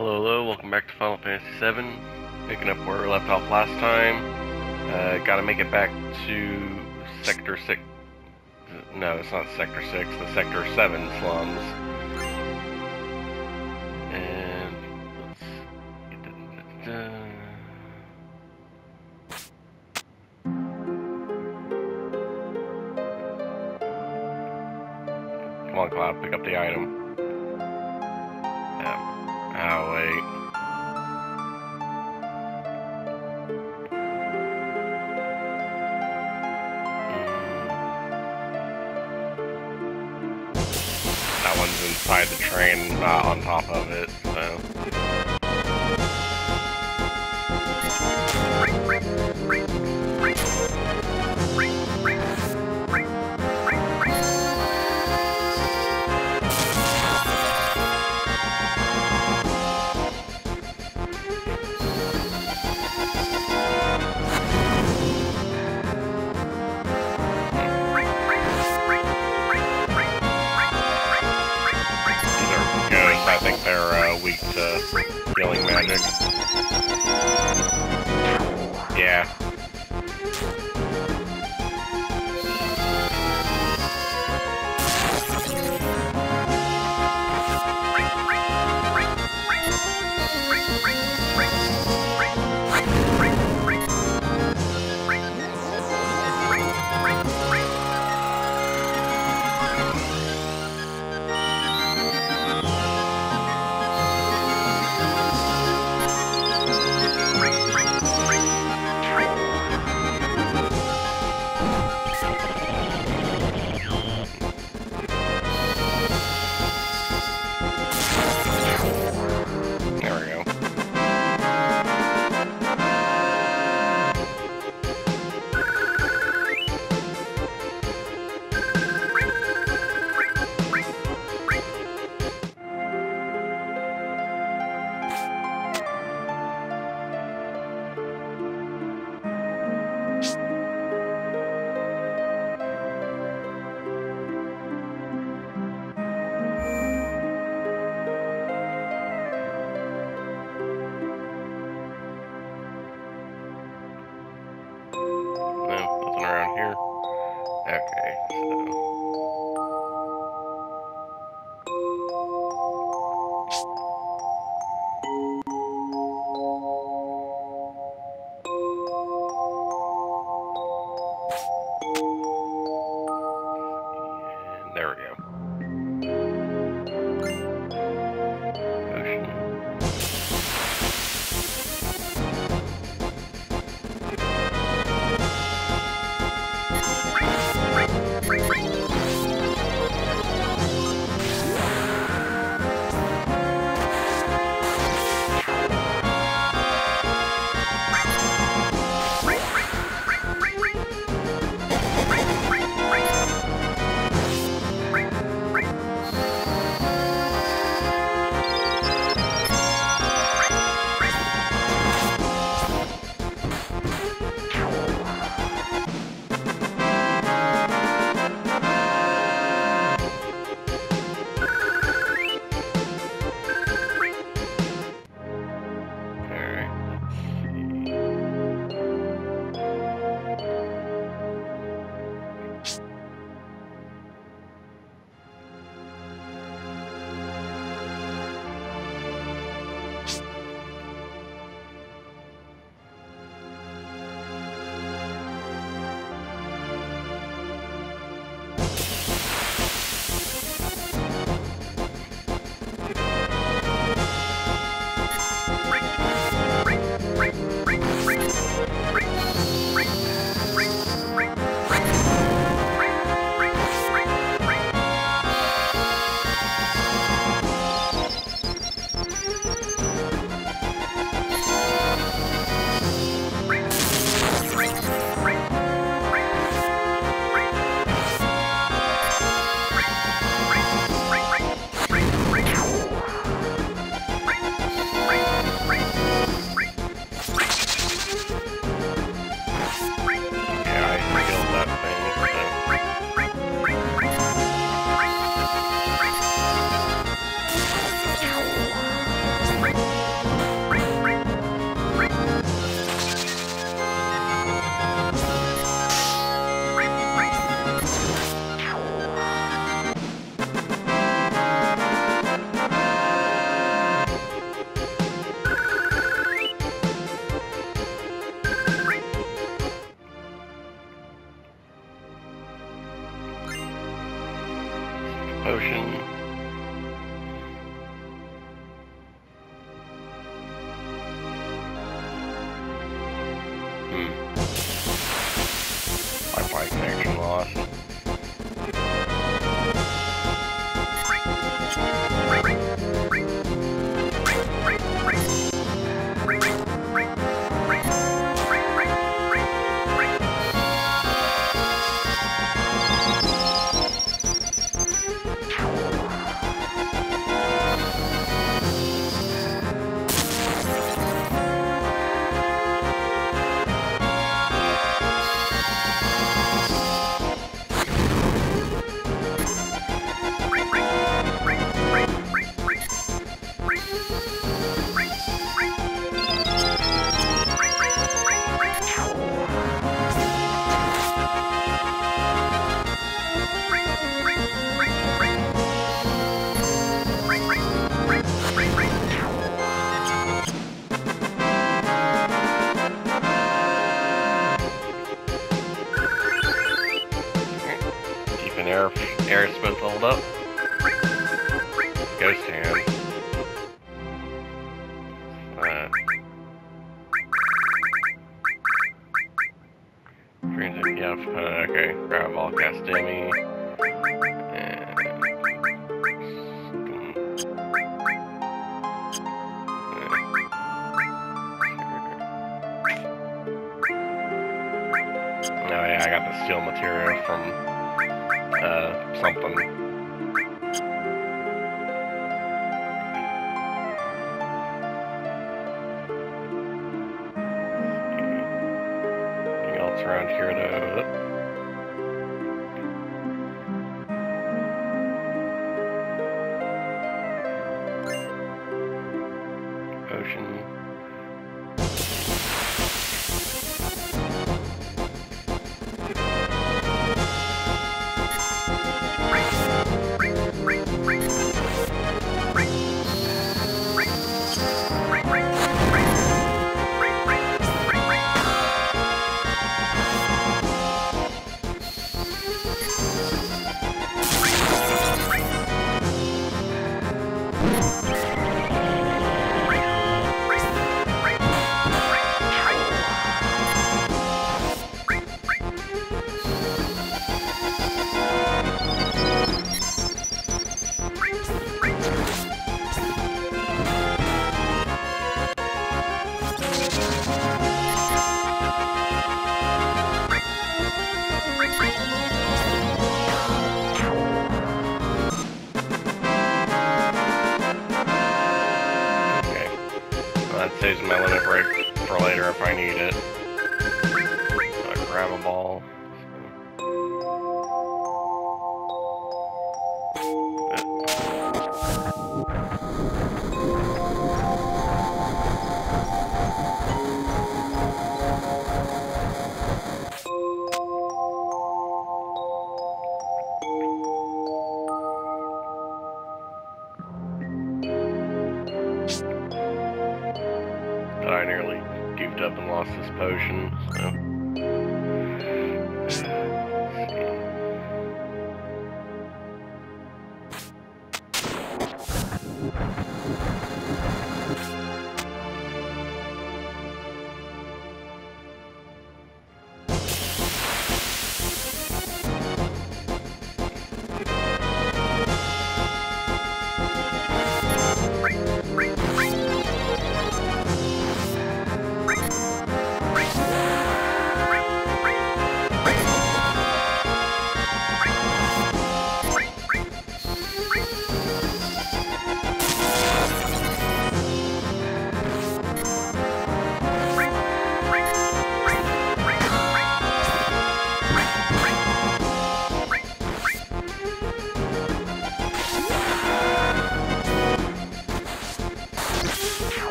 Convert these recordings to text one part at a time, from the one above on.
Hello, hello, welcome back to Final Fantasy VII. Picking up where we left off last time. Uh, gotta make it back to Sector 6. No, it's not Sector 6, the Sector 7 slums. Inside the train, not on top of it,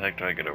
Do I get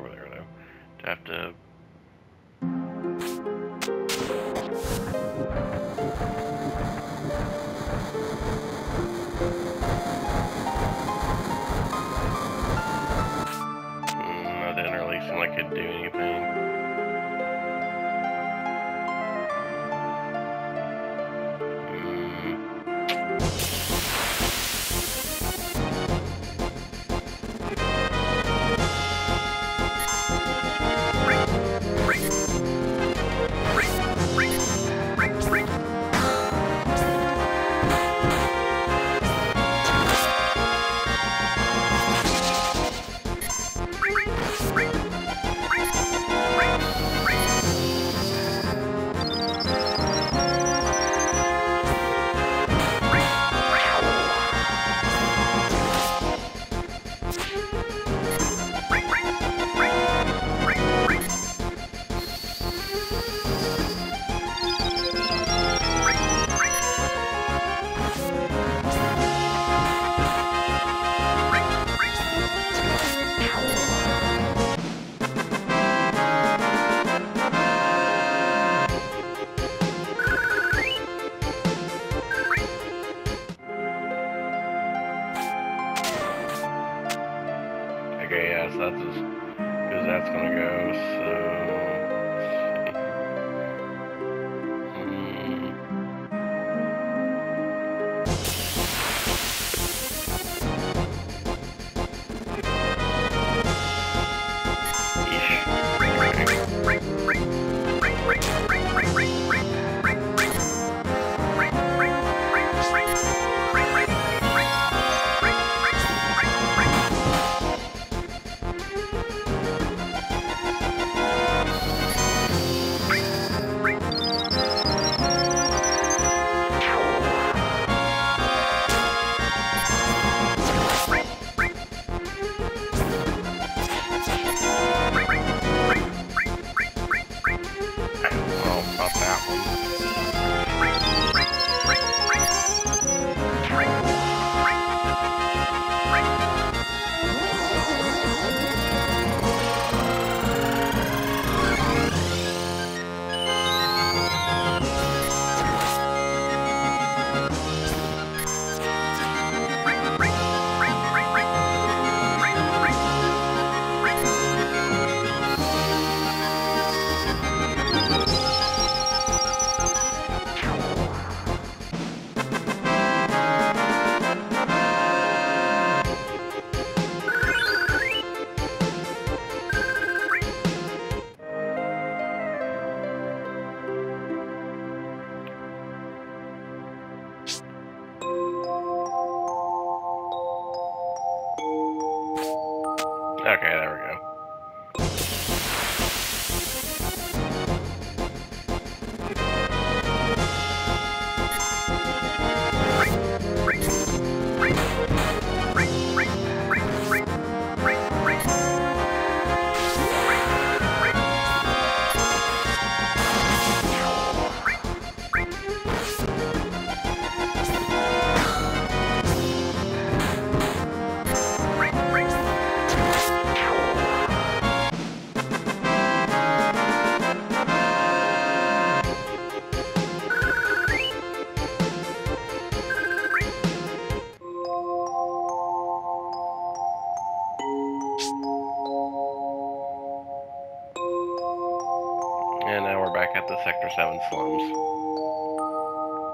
Sector 7 slums.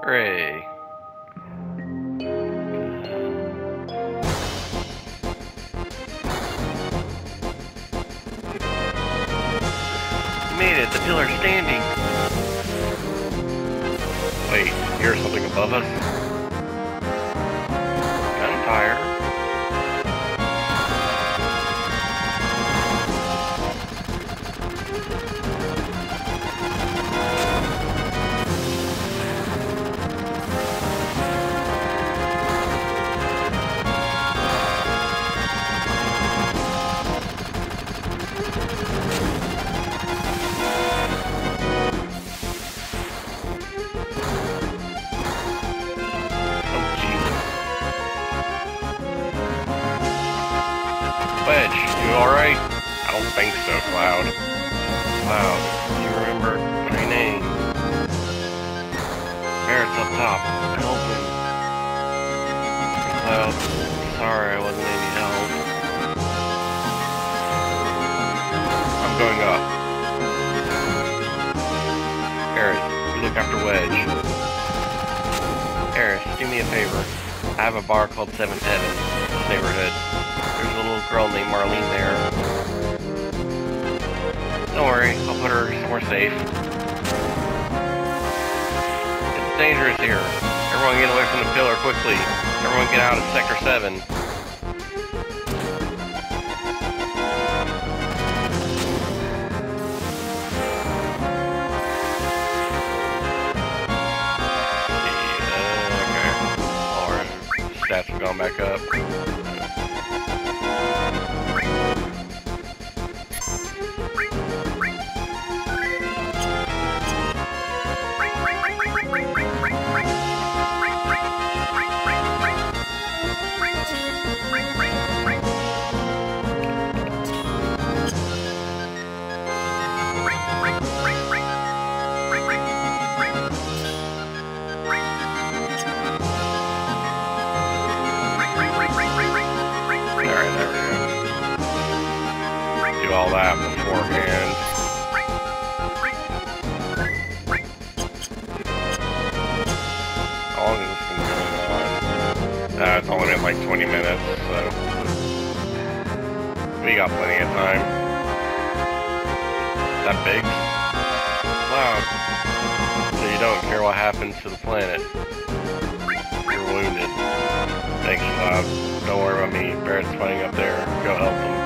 Hooray! Up top. Sorry I wasn't any help. I'm going up. Aerith, you look after Wedge. Aerith, do me a favor. I have a bar called Seventh Heaven neighborhood. There's a little girl named Marlene there. Don't worry, I'll put her somewhere safe. Dangerous here. Everyone get away from the pillar quickly. Everyone get out of Sector 7. Yeah, okay. Alright. Stats have gone back up. All that beforehand. How long this on? It's only been like 20 minutes, so... We got plenty of time. That big? Cloud. So you don't care what happens to the planet. You're wounded. Thanks, Cloud. Don't worry about me. Barret's fighting up there. Go help him.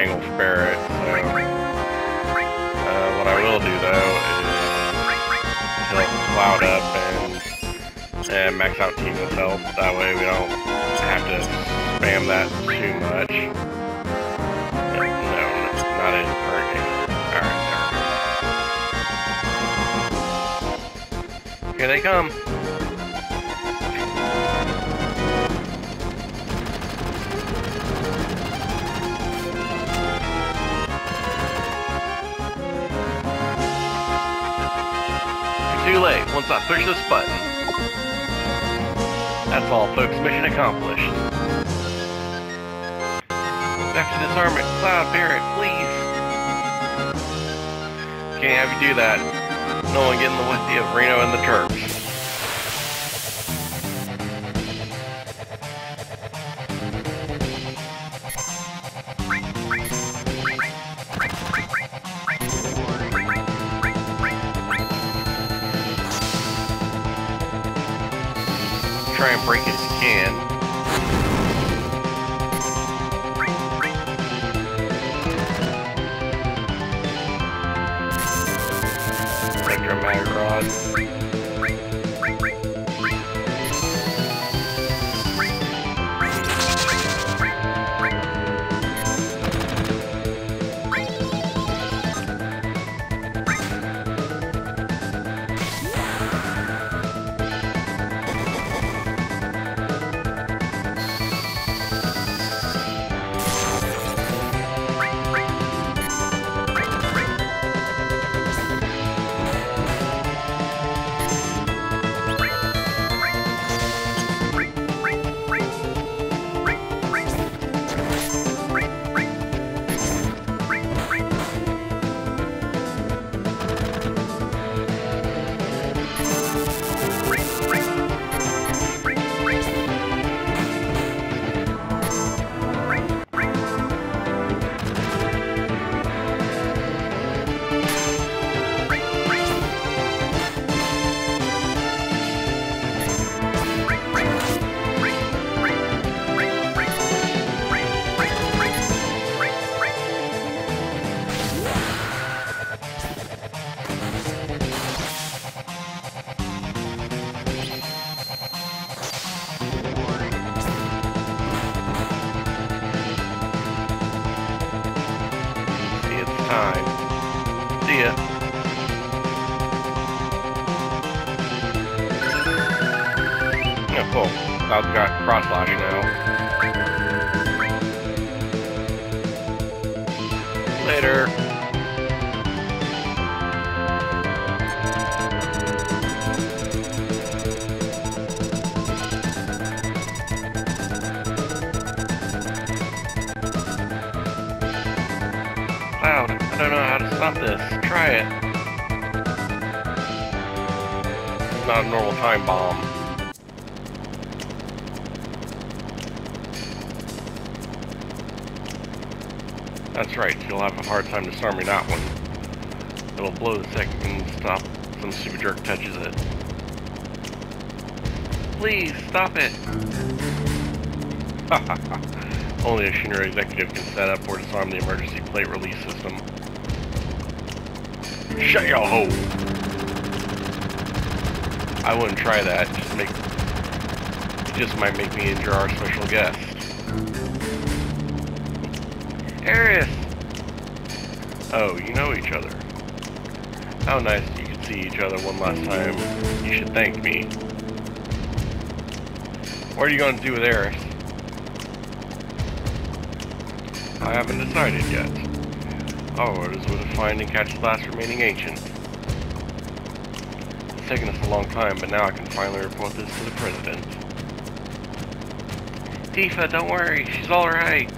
A better bangle for Barret, so... Uh, what I will do, though, is he'll cloud up and, and max out Tifa's health. That way we don't have to spam that too much. No, no, not in Hurricane. Alright, there we go. Here they come. Late once I push this button. That's all, folks. Mission accomplished. Have to disarm it. Cloud Barret, please. Can't have you do that. No one get in the way of Reno and the Turks. Stop this. Try it. It's not a normal time bomb. That's right, you'll have a hard time disarming that one. It'll blow the second stop some stupid jerk touches it. Please, stop it! Only a Shinra executive can set up or disarm the emergency plate release system. Shut your hole! I wouldn't try that, just make... It just might make me injure our special guest. Aerith! Oh, you know each other. How nice you could see each other one last time. You should thank me. What are you going to do with Aeris? I haven't decided yet. Orders were to find and catch the last remaining ancient. It's taken us a long time, but now I can finally report this to the President. Tifa, don't worry, she's alright.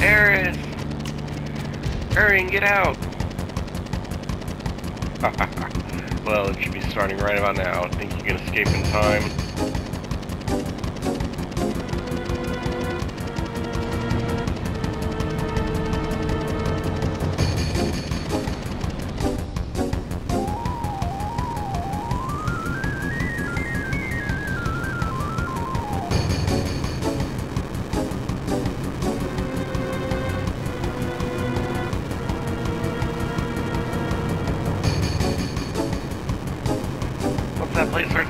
Aeris! Hurry and get out! well, it should be starting right about now. Think you can escape in time?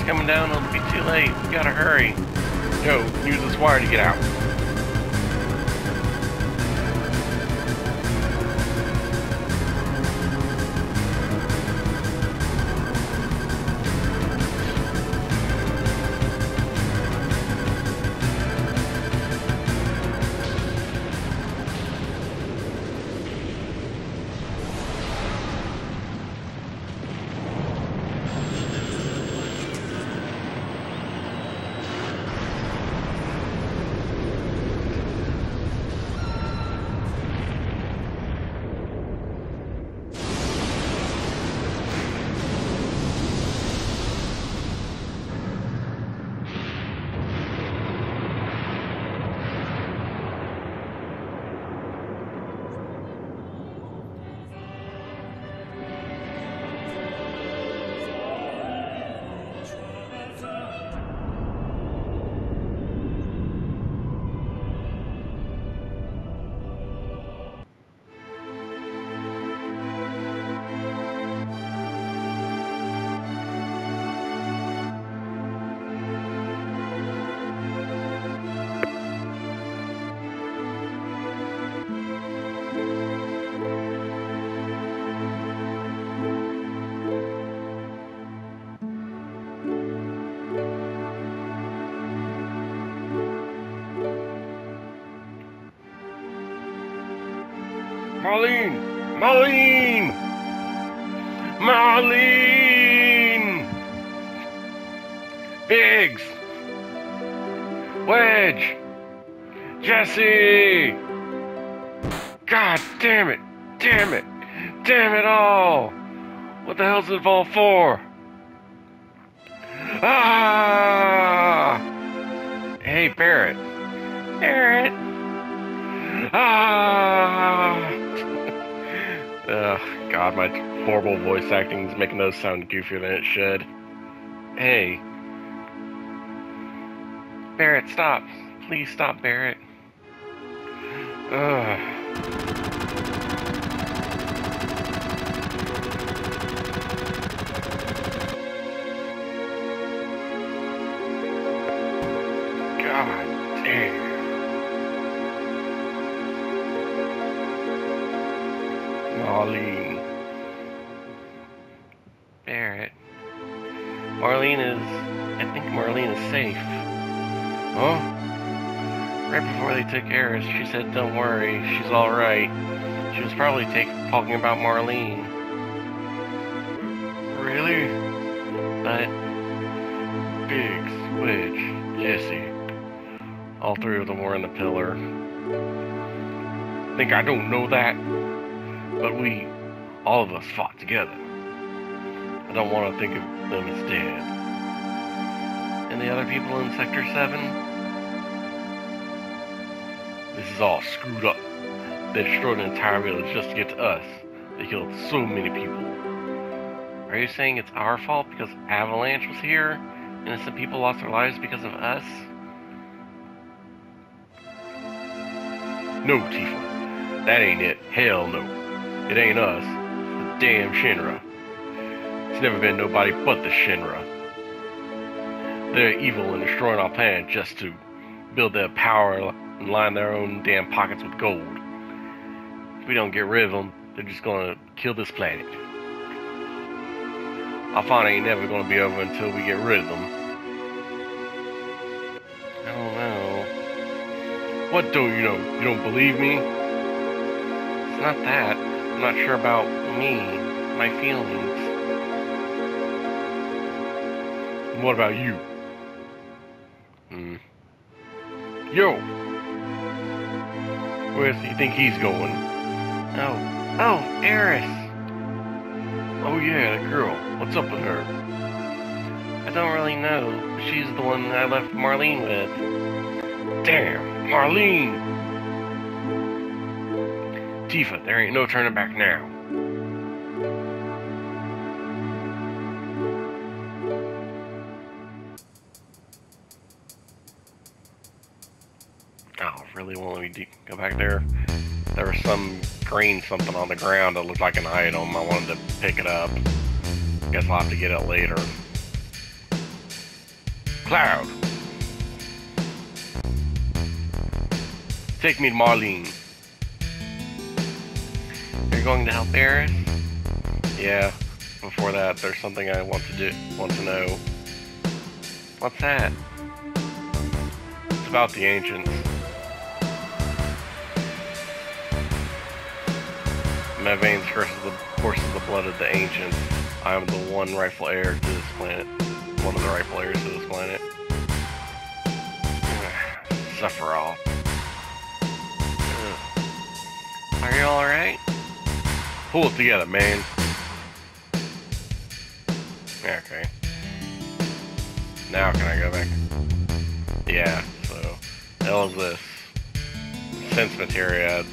Coming down, it'll be too late. We gotta hurry. Yo, use this wire to get out. Marlene! Marlene! Marlene! Biggs! Wedge! Jesse! God damn it! Damn it! Damn it all! What the hell's it all for? God, my horrible voice acting is making those sound goofier than it should. Hey. Barret, stop. Please stop, Barret. Ugh. Barret. Marlene is. I think Marlene is safe. Huh? Right before they took Aeris, she said, Don't worry, she's alright. She was probably take, talking about Marlene. Really? But. Biggs, Wedge, Jesse. All three of them were in the pillar. Think I don't know that? But we, all of us, fought together. I don't want to think of them as dead. And the other people in Sector 7? This is all screwed up. They destroyed an entire village just to get to us. They killed so many people. Are you saying it's our fault because Avalanche was here? Innocent people lost their lives because of us? No, Tifa. That ain't it. Hell no. It ain't us. The damn Shinra. Never been nobody but the Shinra. They're evil and destroying our planet just to build their power and line their own damn pockets with gold. If we don't get rid of them, they're just gonna kill this planet. Alphana ain't never gonna be over until we get rid of them. I don't know. What don't you know? You don't believe me? It's not that. I'm not sure about me, my feelings. What about you? Hmm. Yo! Where does he think he's going? Oh. Oh, Aeris! Oh yeah, the girl. What's up with her? I don't really know. She's the one I left Marlene with. Damn, Marlene! Tifa, there ain't no turning back now. Go back there? There was some green something on the ground that looked like an item. I wanted to pick it up. Guess I'll have to get it later. Cloud! Take me to Marlene. You're going to help Aeris? Yeah. Before that, there's something I want to do want to know. What's that? It's about the ancients. My veins courses the courses the blood of the ancients. I am the one rightful heir to this planet. One of the rightful heirs to this planet. Suffer all. Are you alright? Pull it together, man. Okay. Now can I go back? Yeah, so. Hell is this? Sense materia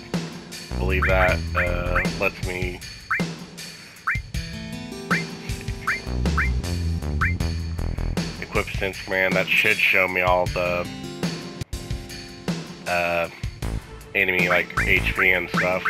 believe that uh, lets me equip Sense Command. That should show me all the uh, enemy like HP and stuff.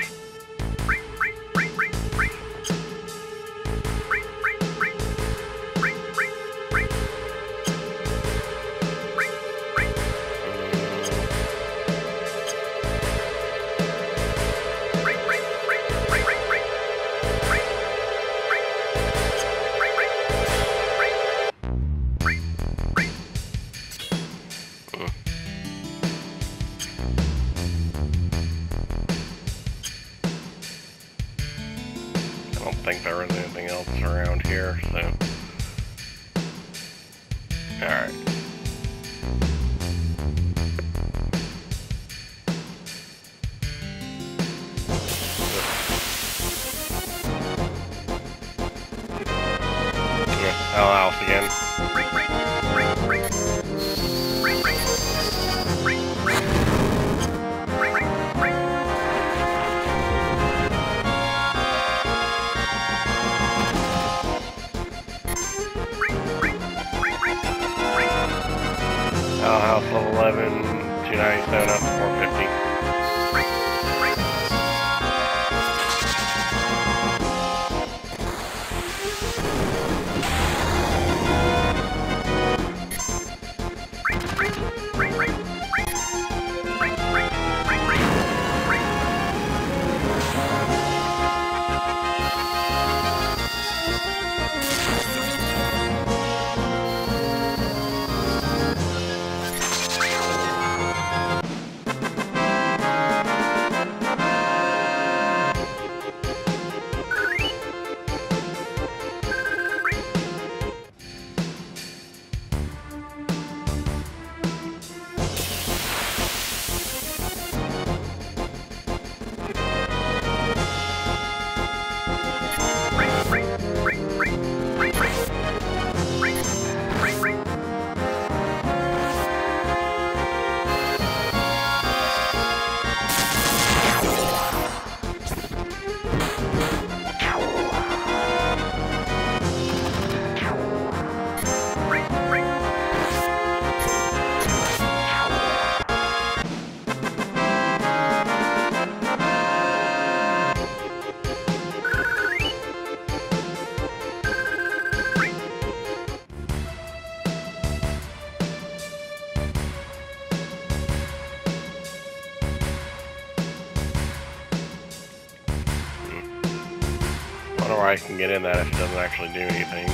Can get in that if it doesn't actually do anything.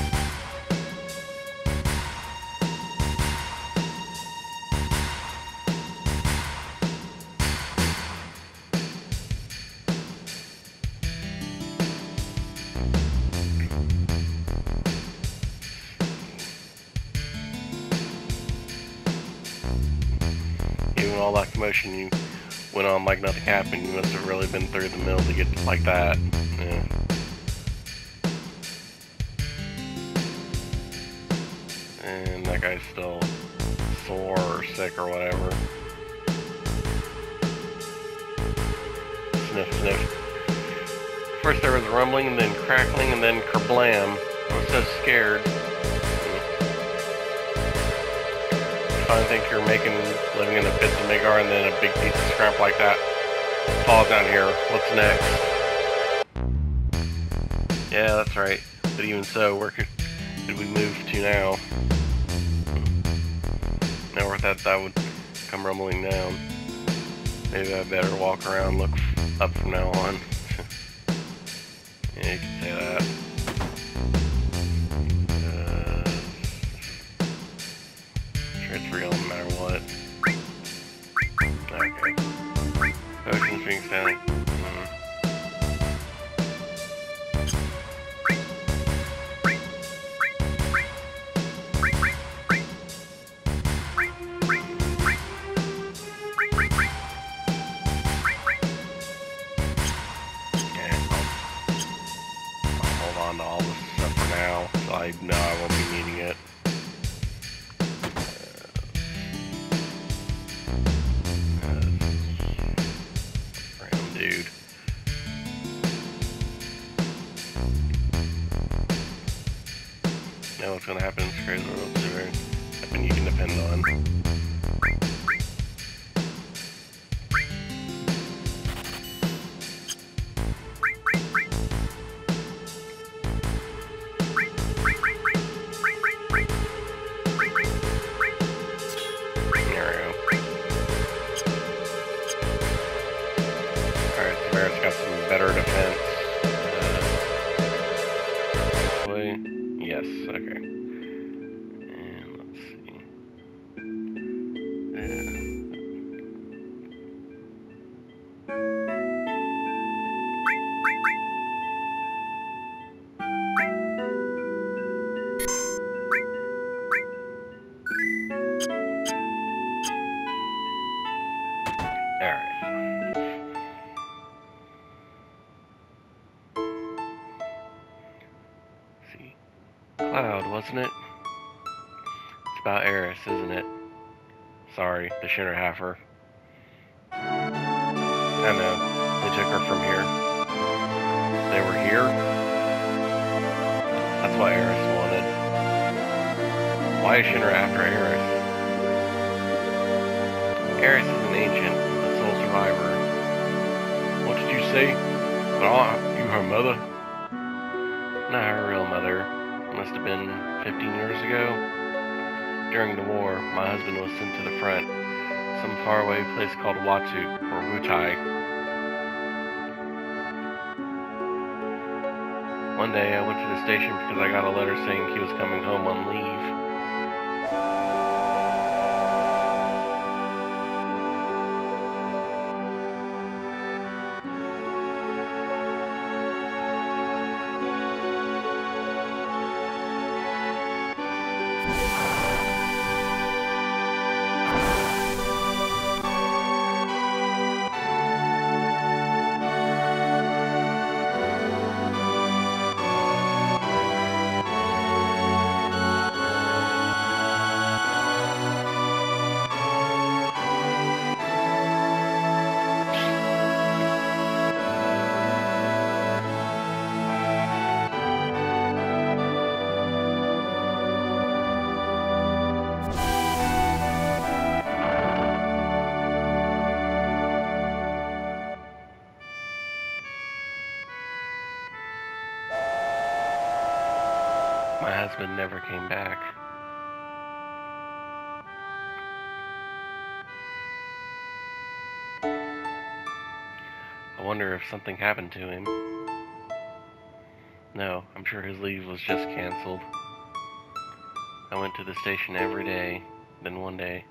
Even all that commotion you went on like nothing happened, you must have really been through the mill to get like that. Sick or whatever. Sniff, sniff. First there was rumbling, and then crackling, and then kerblam. I was so scared. I think you're making living in the pits of Midgar, and then a big piece of scrap like that falls down here. What's next? Yeah, that's right. But even so, where could, could we move to now? Where that that would come rumbling down. Maybe I better walk around, look up from now on. Now, so wasn't it? It's about Aeris, isn't it? Sorry, the Shinnerhafer. I know. They took her from here. They were here? That's what Aeris wanted. Why is Shinra after Aeris? Aeris is an ancient, a sole survivor. What did you say? Oh, you her mother? Not her real mother. Must have been 15 years ago. During the war, my husband was sent to the front, some faraway place called Watu, or Wutai. One day I went to the station because I got a letter saying he was coming home on leave. My husband never came back. I wonder if something happened to him. No, I'm sure his leave was just canceled. I went to the station every day, then one day.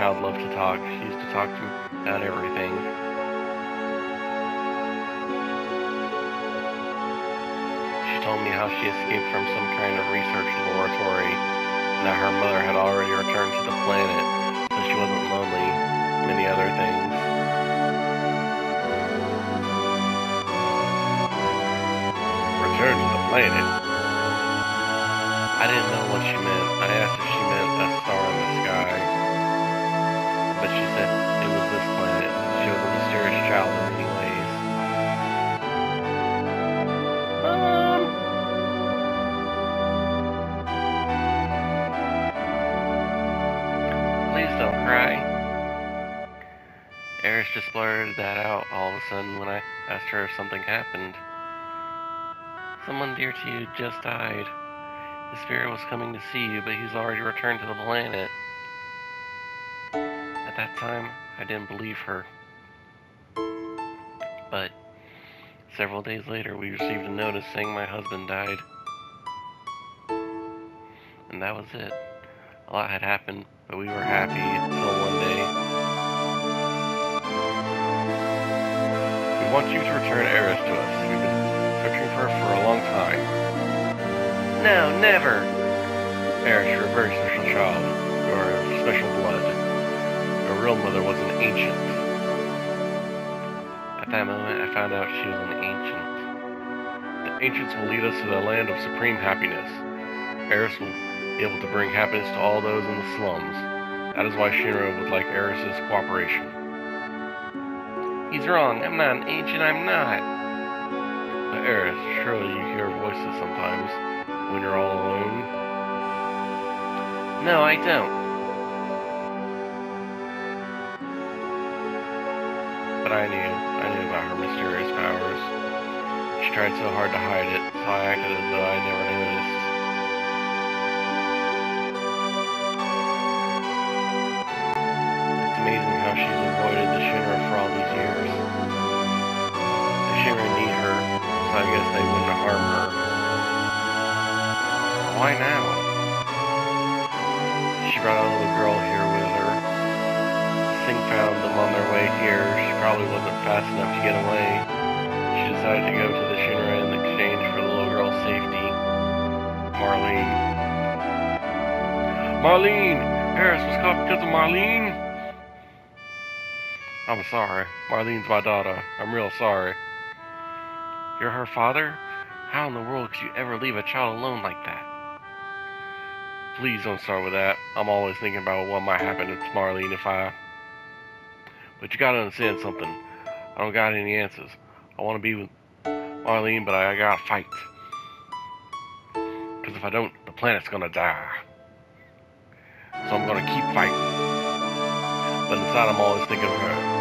Child loved to talk. She used to talk to me about everything. She told me how she escaped from some kind of research laboratory and that her mother had already returned to the planet, so she wasn't lonely. Many other things. Return to the planet? I didn't know what she meant. I asked sudden when I asked her if something happened. Someone dear to you just died. His spirit was coming to see you, but he's already returned to the planet. At that time, I didn't believe her. But several days later, we received a notice saying my husband died. And that was it. A lot had happened, but we were happy until one day. Want you to return Aeris to us. We've been searching for her for a long time. No, never! Aeris, you're a very special child. You are of special blood. Your real mother was an ancient. At that moment, I found out she was an ancient. The ancients will lead us to the land of supreme happiness. Aeris will be able to bring happiness to all those in the slums. That is why Shinra would like Aeris's cooperation. He's wrong. I'm not an ancient. I'm not. But surely you hear voices sometimes when you're all alone. No, I don't. But I knew. I knew about her mysterious powers. She tried so hard to hide it, so I acted as though I never noticed. How she's avoided the Shinra for all these years. The Shinra need her, so I guess they wouldn't harm her. Why now? She brought a little girl here with her. Tseng found them on their way here. She probably wasn't fast enough to get away. She decided to go to the Shinra in exchange for the little girl's safety. Marlene. Marlene! Aeris was caught because of Marlene? I'm sorry. Marlene's my daughter. I'm real sorry. You're her father? How in the world could you ever leave a child alone like that? Please don't start with that. I'm always thinking about what might happen to Marlene if I. But you gotta understand something. I don't got any answers. I want to be with Marlene, but I gotta fight. Because if I don't, the planet's gonna die. So I'm gonna keep fighting. But inside, I'm always thinking of her.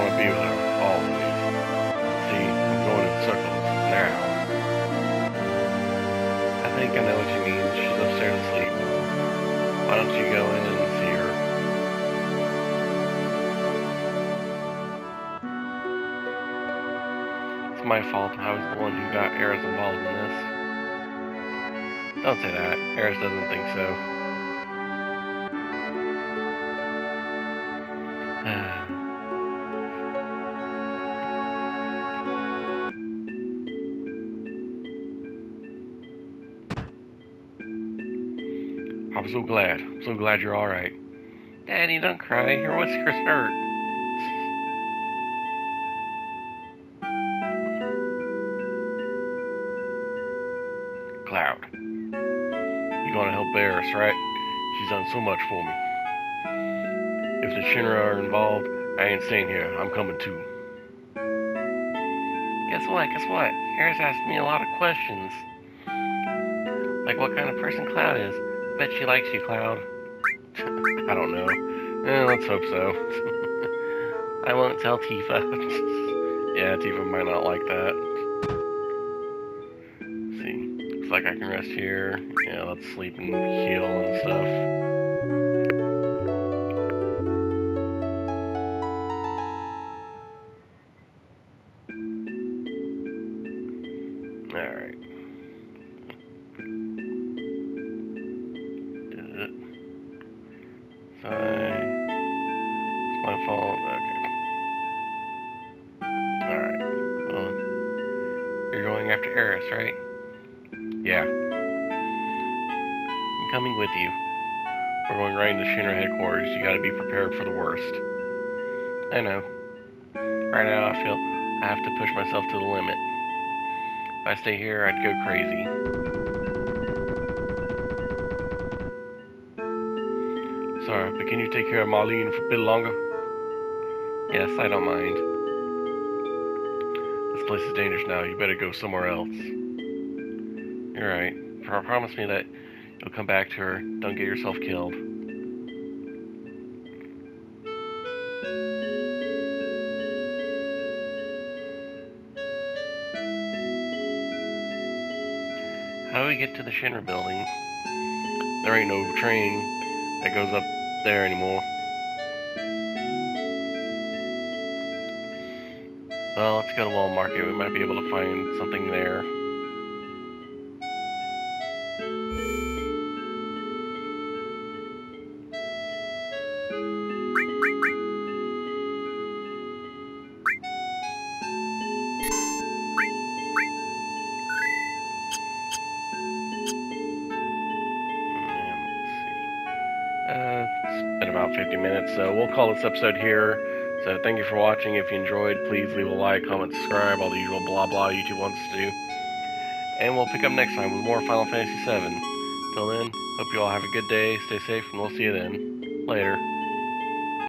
I want to be with her, always. See, I'm going in circles now. I think I know what you mean. She's upstairs asleep. Why don't you go in and see her? It's my fault. I was the one who got Aeris involved in this. Don't say that. Aeris doesn't think so. So glad. I'm so glad you're alright. Daddy, don't cry. Your whiskers hurt. Cloud. You're gonna help Aeris, right? She's done so much for me. If the Shinra are involved, I ain't staying here. I'm coming too. Guess what? Guess what? Aeris asked me a lot of questions. Like what kind of person Cloud is. Bet she likes you, Cloud. I don't know. Eh, let's hope so. I won't tell Tifa. yeah, Tifa might not like that. Let's see. Looks like I can rest here. Yeah, let's sleep and heal and stuff. Coming with you. We're going right into Shinra headquarters. You gotta be prepared for the worst. I know. Right now, I feel I have to push myself to the limit. If I stay here, I'd go crazy. Sorry, but can you take care of Marlene for a bit longer? Yes, I don't mind. This place is dangerous now. You better go somewhere else. You're right. Promise me that come back to her. Don't get yourself killed. How do we get to the Shinra building? There ain't no train that goes up there anymore. Well, let's go to Wall Market. We might be able to find something there. We'll call this episode here. So thank you for watching. If you enjoyed, please leave a like, comment, subscribe, all the usual blah blah YouTube wants to do. And we'll pick up next time with more Final Fantasy VII. Till then, hope you all have a good day, stay safe, and we'll see you then. Later.